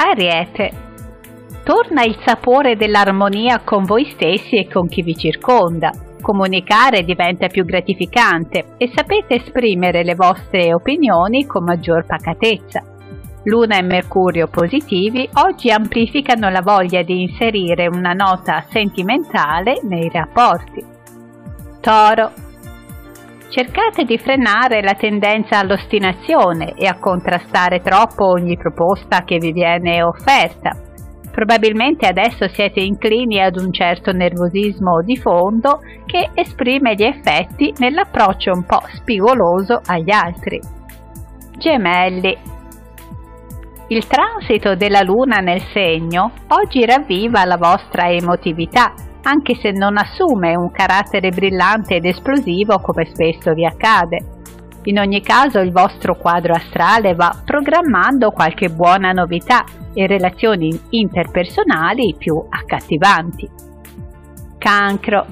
Ariete. Torna il sapore dell'armonia con voi stessi e con chi vi circonda. Comunicare diventa più gratificante e sapete esprimere le vostre opinioni con maggior pacatezza. Luna e Mercurio positivi oggi amplificano la voglia di inserire una nota sentimentale nei rapporti. Toro. Cercate di frenare la tendenza all'ostinazione e a contrastare troppo ogni proposta che vi viene offerta. Probabilmente adesso siete inclini ad un certo nervosismo di fondo che esprime gli effetti nell'approccio un po' spigoloso agli altri. Gemelli. Il transito della Luna nel segno oggi ravviva la vostra emotività anche se non assume un carattere brillante ed esplosivo come spesso vi accade. In ogni caso il vostro quadro astrale va programmando qualche buona novità e relazioni interpersonali più accattivanti. Cancro.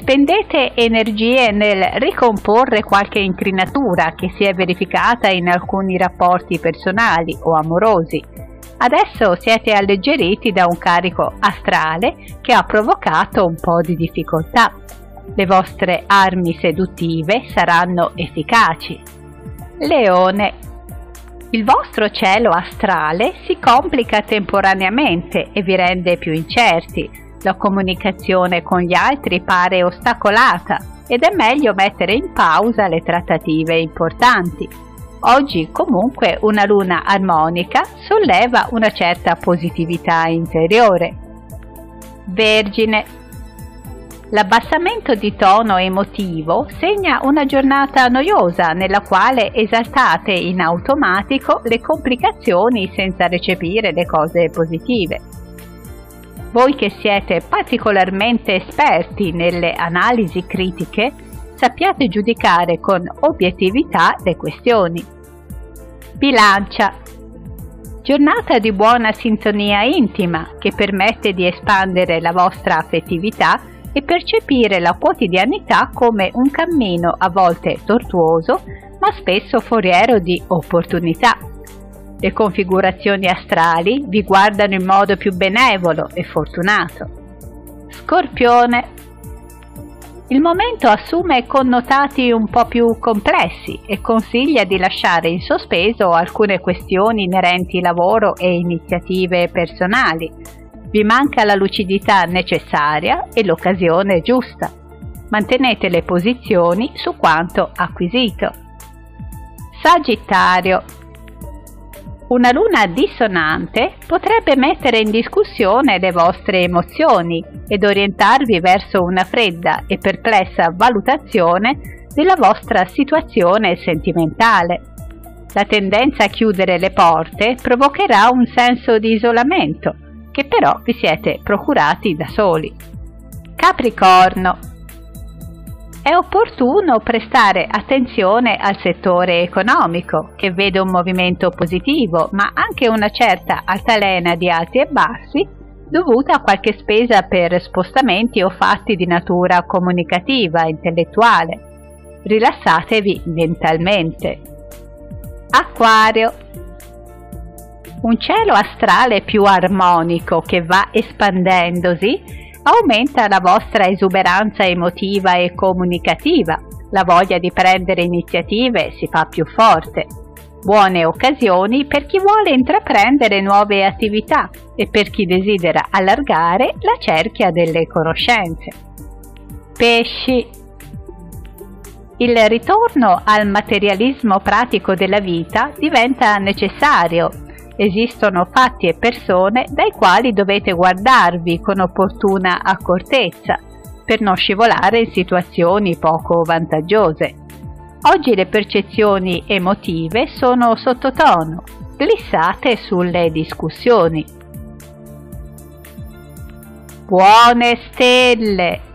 Spendete energie nel ricomporre qualche incrinatura che si è verificata in alcuni rapporti personali o amorosi Adesso siete alleggeriti da un carico astrale che ha provocato un po' di difficoltà. Le vostre armi seduttive saranno efficaci. Leone. Il vostro cielo astrale si complica temporaneamente e vi rende più incerti. La comunicazione con gli altri pare ostacolata ed è meglio mettere in pausa le trattative importanti. Oggi comunque una luna armonica solleva una certa positività interiore. Vergine. L'abbassamento di tono emotivo segna una giornata noiosa nella quale esaltate in automatico le complicazioni senza recepire le cose positive. Voi che siete particolarmente esperti nelle analisi critiche, sappiate giudicare con obiettività le questioni. Bilancia. Giornata di buona sintonia intima che permette di espandere la vostra affettività e percepire la quotidianità come un cammino a volte tortuoso ma spesso foriero di opportunità. Le configurazioni astrali vi guardano in modo più benevolo e fortunato. Scorpione il momento assume connotati un po' più complessi e consiglia di lasciare in sospeso alcune questioni inerenti lavoro e iniziative personali. Vi manca la lucidità necessaria e l'occasione giusta. Mantenete le posizioni su quanto acquisito. Sagittario una luna dissonante potrebbe mettere in discussione le vostre emozioni ed orientarvi verso una fredda e perplessa valutazione della vostra situazione sentimentale. La tendenza a chiudere le porte provocherà un senso di isolamento che però vi siete procurati da soli. Capricorno è opportuno prestare attenzione al settore economico, che vede un movimento positivo, ma anche una certa altalena di alti e bassi dovuta a qualche spesa per spostamenti o fatti di natura comunicativa, intellettuale. Rilassatevi mentalmente. Acquario. Un cielo astrale più armonico che va espandendosi aumenta la vostra esuberanza emotiva e comunicativa, la voglia di prendere iniziative si fa più forte. Buone occasioni per chi vuole intraprendere nuove attività e per chi desidera allargare la cerchia delle conoscenze. Pesci. Il ritorno al materialismo pratico della vita diventa necessario Esistono fatti e persone dai quali dovete guardarvi con opportuna accortezza per non scivolare in situazioni poco vantaggiose. Oggi le percezioni emotive sono sottotono, glissate sulle discussioni. Buone stelle!